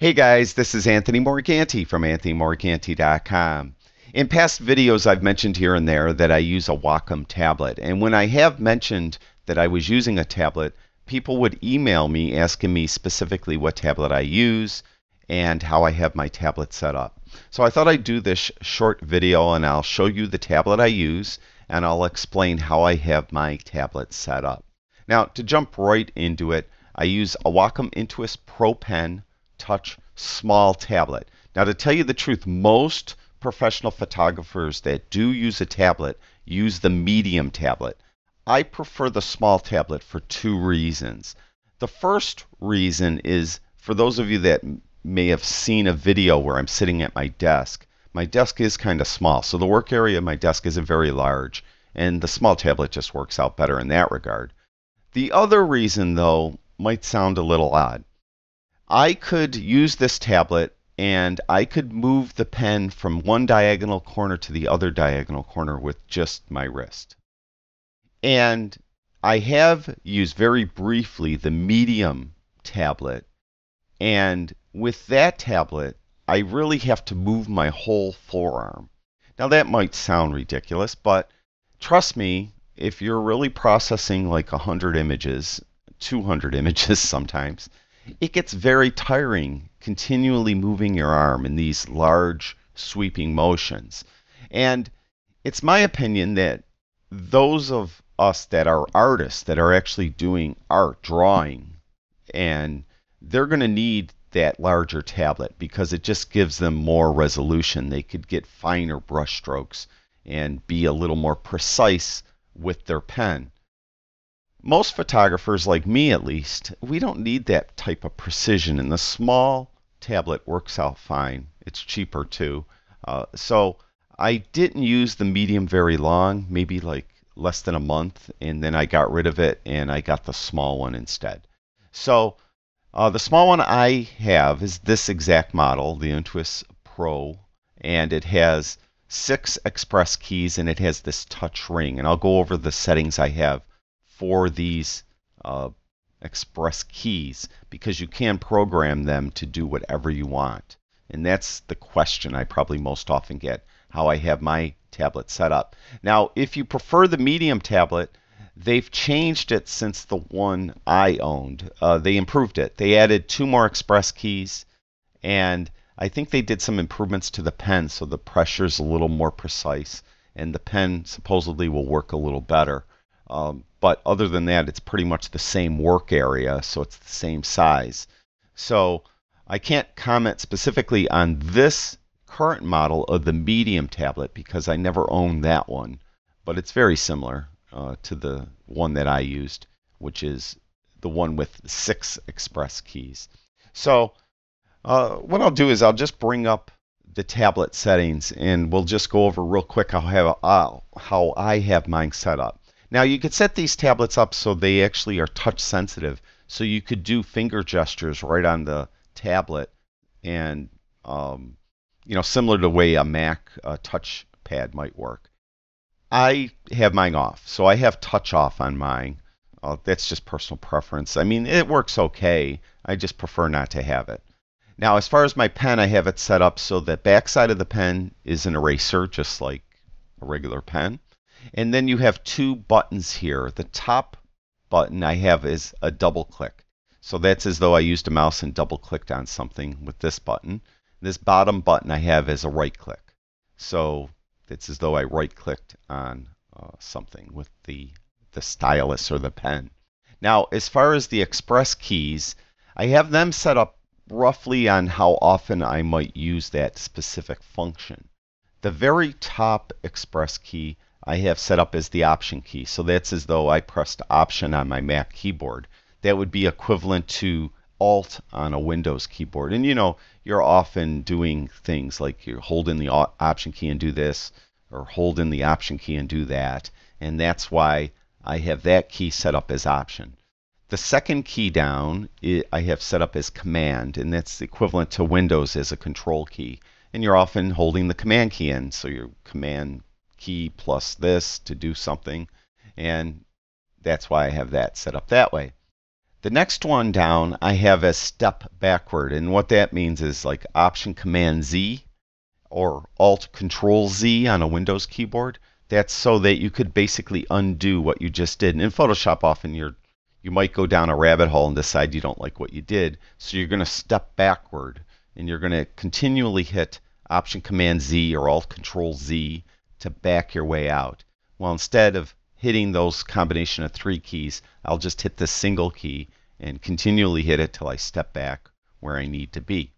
Hey guys, this is Anthony Morganti from AnthonyMorganti.com. In past videos, I've mentioned here and there that I use a Wacom tablet. And when I have mentioned that I was using a tablet, people would email me asking me specifically what tablet I use and how I have my tablet set up. So I thought I'd do this short video and I'll show you the tablet I use and I'll explain how I have my tablet set up. Now, to jump right into it, I use a Wacom Intuos Pro Pen Touch small tablet. Now, to tell you the truth, most professional photographers that do use a tablet use the medium tablet. I prefer the small tablet for two reasons. The first reason is for those of you that may have seen a video where I'm sitting at my desk. My desk is kind of small, so the work area of my desk isn't very large, and the small tablet just works out better in that regard. The other reason, though, might sound a little odd. I could use this tablet and I could move the pen from one diagonal corner to the other diagonal corner with just my wrist. And I have used very briefly the medium tablet. And with that tablet, I really have to move my whole forearm. Now, that might sound ridiculous, but trust me, if you're really processing like 100 images, 200 images sometimes, it gets very tiring continually moving your arm in these large sweeping motions. And it's my opinion that those of us that are artists that are actually doing art, drawing, and they're going to need that larger tablet because it just gives them more resolution. They could get finer brush strokes and be a little more precise with their pen. Most photographers, like me at least, we don't need that type of precision, and the small tablet works out fine. It's cheaper too. Uh, so I didn't use the medium very long, maybe like less than a month, and then I got rid of it and I got the small one instead. So uh, the small one I have is this exact model, the Intuos Pro, and it has six express keys and it has this touch ring. And I'll go over the settings I have for these uh, express keys because you can program them to do whatever you want. And that's the question I probably most often get how I have my tablet set up. Now, if you prefer the medium tablet, they've changed it since the one I owned. Uh, they improved it. They added two more express keys, and I think they did some improvements to the pen so the pressure is a little more precise, and the pen supposedly will work a little better. Um, but other than that, it's pretty much the same work area, so it's the same size. So I can't comment specifically on this current model of the medium tablet because I never owned that one, but it's very similar uh, to the one that I used, which is the one with six express keys. So uh, what I'll do is I'll just bring up the tablet settings and we'll just go over real quick how, have, uh, how I have mine set up. Now you could set these tablets up so they actually are touch sensitive. So you could do finger gestures right on the tablet and, um, you know, similar to the way a Mac uh, touch pad might work. I have mine off. So I have touch off on mine. Uh, that's just personal preference. I mean, it works okay. I just prefer not to have it. Now, as far as my pen, I have it set up so that the backside of the pen is an eraser, just like a regular pen. And then you have two buttons here. The top button I have is a double click. So that's as though I used a mouse and double clicked on something with this button. This bottom button I have is a right click. So it's as though I right clicked on uh, something with the, the stylus or the pen. Now, as far as the express keys, I have them set up roughly on how often I might use that specific function. The very top express key I have set up as the option key. So that's as though I pressed option on my Mac keyboard. That would be equivalent to alt on a Windows keyboard. And you know, you're often doing things like you're holding the option key and do this, or hold in the option key and do that. And that's why I have that key set up as option. The second key down I have set up as command, and that's equivalent to Windows as a control key. And you're often holding the command key in, so your command key plus this to do something. And that's why I have that set up that way. The next one down I have as step backward, and what that means is like Option Command Z or Alt Control Z on a Windows keyboard. That's so that you could basically undo what you just did. And in Photoshop, often you're you might go down a rabbit hole and decide you don't like what you did. So you're going to step backward and you're going to continually hit Option Command Z or Alt Control Z to back your way out. Well, instead of hitting those combination of three keys, I'll just hit this single key and continually hit it till I step back where I need to be.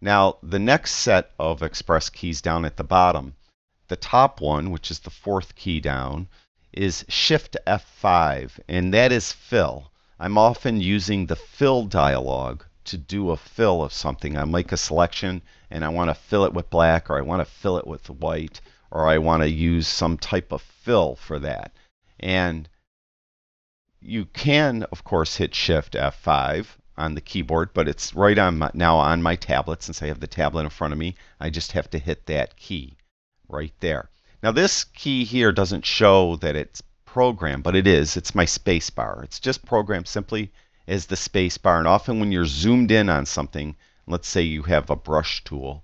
Now, the next set of express keys down at the bottom, the top one, which is the fourth key down, is Shift F5, and that is fill. I'm often using the fill dialog to do a fill of something. I make a selection and I want to fill it with black or I want to fill it with white or I want to use some type of fill for that. And you can, of course, hit Shift F5 on the keyboard, but it's right on my, now on my tablet since I have the tablet in front of me. I just have to hit that key right there. Now this key here doesn't show that it's programmed, but it is. It's my space bar. It's just programmed simply as the space bar. And often when you're zoomed in on something, let's say you have a brush tool,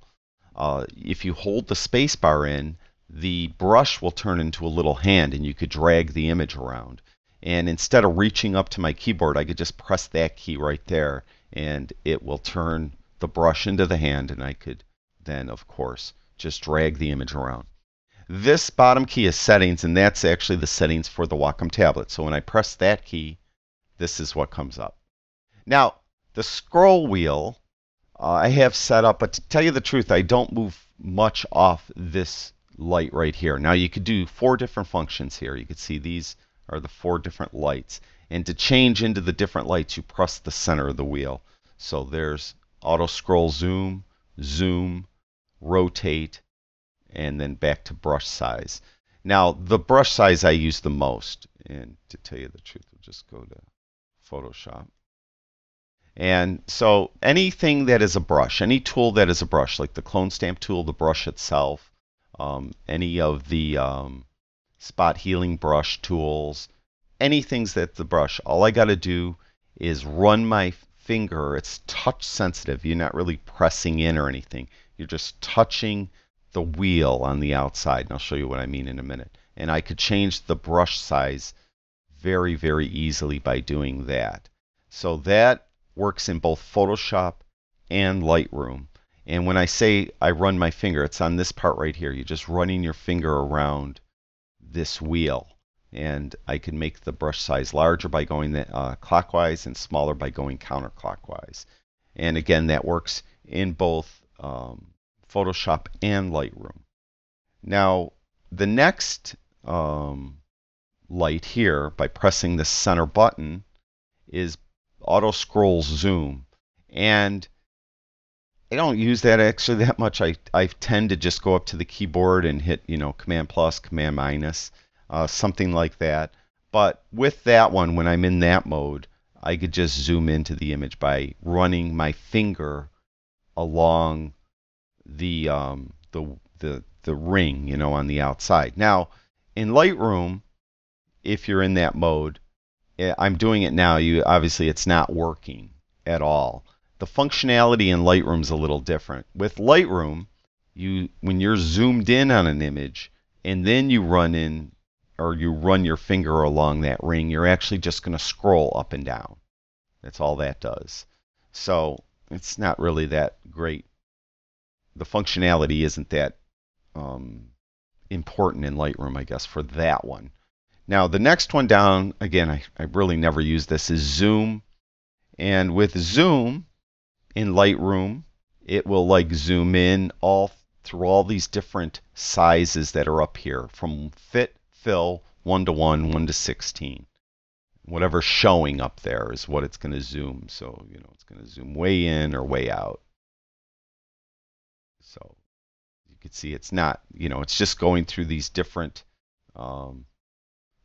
uh, if you hold the space bar in, the brush will turn into a little hand and you could drag the image around. And instead of reaching up to my keyboard, I could just press that key right there and it will turn the brush into the hand and I could then, of course, just drag the image around. This bottom key is settings, and that's actually the settings for the Wacom tablet. So when I press that key, this is what comes up. Now, the scroll wheel uh, I have set up, but to tell you the truth, I don't move much off this light right here. Now you could do four different functions here. You can see these are the four different lights. And to change into the different lights, you press the center of the wheel. So there's auto scroll zoom, zoom, rotate, and then back to brush size. Now, the brush size I use the most, and to tell you the truth, we'll just go to Photoshop. And so anything that is a brush, any tool that is a brush, like the clone stamp tool, the brush itself, um, any of the um, spot healing brush tools, anything that's the brush, all I got to do is run my finger. It's touch sensitive. You're not really pressing in or anything. You're just touching the wheel on the outside. And I'll show you what I mean in a minute. And I could change the brush size very, very easily by doing that. So that works in both Photoshop and Lightroom. And when I say I run my finger, it's on this part right here. You're just running your finger around this wheel. And I can make the brush size larger by going uh, clockwise and smaller by going counterclockwise. And again, that works in both um, Photoshop and Lightroom. Now, the next um, light here, by pressing the center button, is auto scroll zoom. And I don't use that actually that much. I, I tend to just go up to the keyboard and hit, you know, Command plus, Command minus, uh, something like that. But with that one, when I'm in that mode, I could just zoom into the image by running my finger along the um, the the the ring, you know, on the outside. Now, in Lightroom, if you're in that mode, eh, I'm doing it now. You obviously it's not working at all. The functionality in Lightroom is a little different. With Lightroom, you when you're zoomed in on an image and then you run in or you run your finger along that ring, you're actually just going to scroll up and down. That's all that does. So it's not really that great the functionality isn't that um, important in Lightroom, I guess, for that one. Now, the next one down, again, I, I really never use this, is Zoom. And with Zoom in Lightroom, it will like zoom in all through all these different sizes that are up here from fit, fill, 1 to 1, 1 to 16. Whatever's showing up there is what it's going to zoom. So, you know, it's going to zoom way in or way out. So you can see it's not, you know, it's just going through these different um,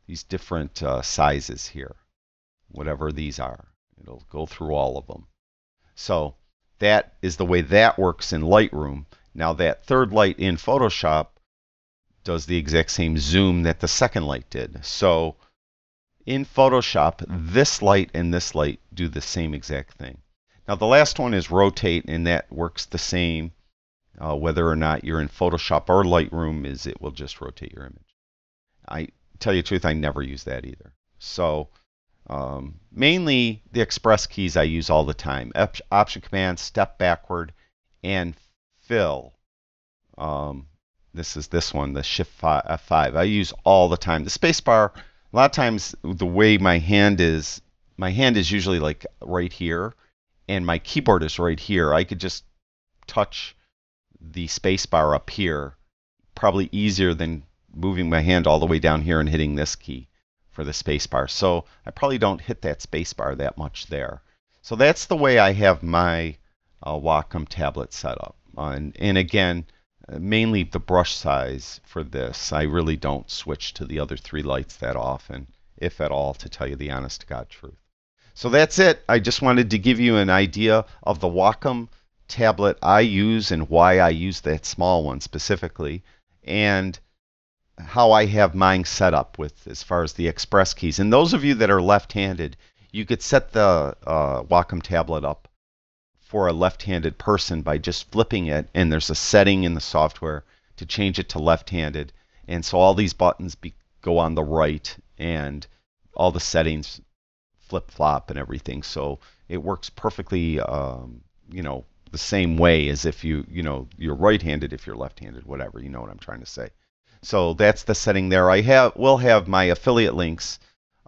these different uh, sizes here, whatever these are. It'll go through all of them. So that is the way that works in Lightroom. Now that third light in Photoshop does the exact same zoom that the second light did. So in Photoshop, this light and this light do the same exact thing. Now the last one is rotate, and that works the same uh, whether or not you're in Photoshop or Lightroom. Is it will just rotate your image. I tell you the truth, I never use that either. So um, mainly the express keys I use all the time. Option Command, step backward, and fill. Um, this is this one, the Shift F5. I use all the time. The spacebar, a lot of times the way my hand is, my hand is usually like right here, and my keyboard is right here. I could just touch the spacebar up here, probably easier than moving my hand all the way down here and hitting this key for the spacebar. So I probably don't hit that spacebar that much there. So that's the way I have my uh, Wacom tablet set up. Uh, and, and again, mainly the brush size for this. I really don't switch to the other three lights that often, if at all, to tell you the honest to God truth. So that's it. I just wanted to give you an idea of the Wacom tablet I use and why I use that small one specifically, and how I have mine set up with as far as the express keys. And those of you that are left-handed, you could set the uh, Wacom tablet up for a left-handed person by just flipping it and there's a setting in the software to change it to left-handed. And so all these buttons be, go on the right and all the settings flip-flop and everything. So it works perfectly um, you know the same way as if you you know you're right-handed if you're left-handed whatever you know what I'm trying to say so that's the setting there I have will have my affiliate links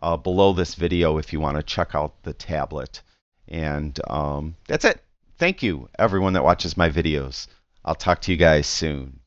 uh, below this video if you want to check out the tablet and um, that's it Thank you, everyone that watches my videos. I'll talk to you guys soon.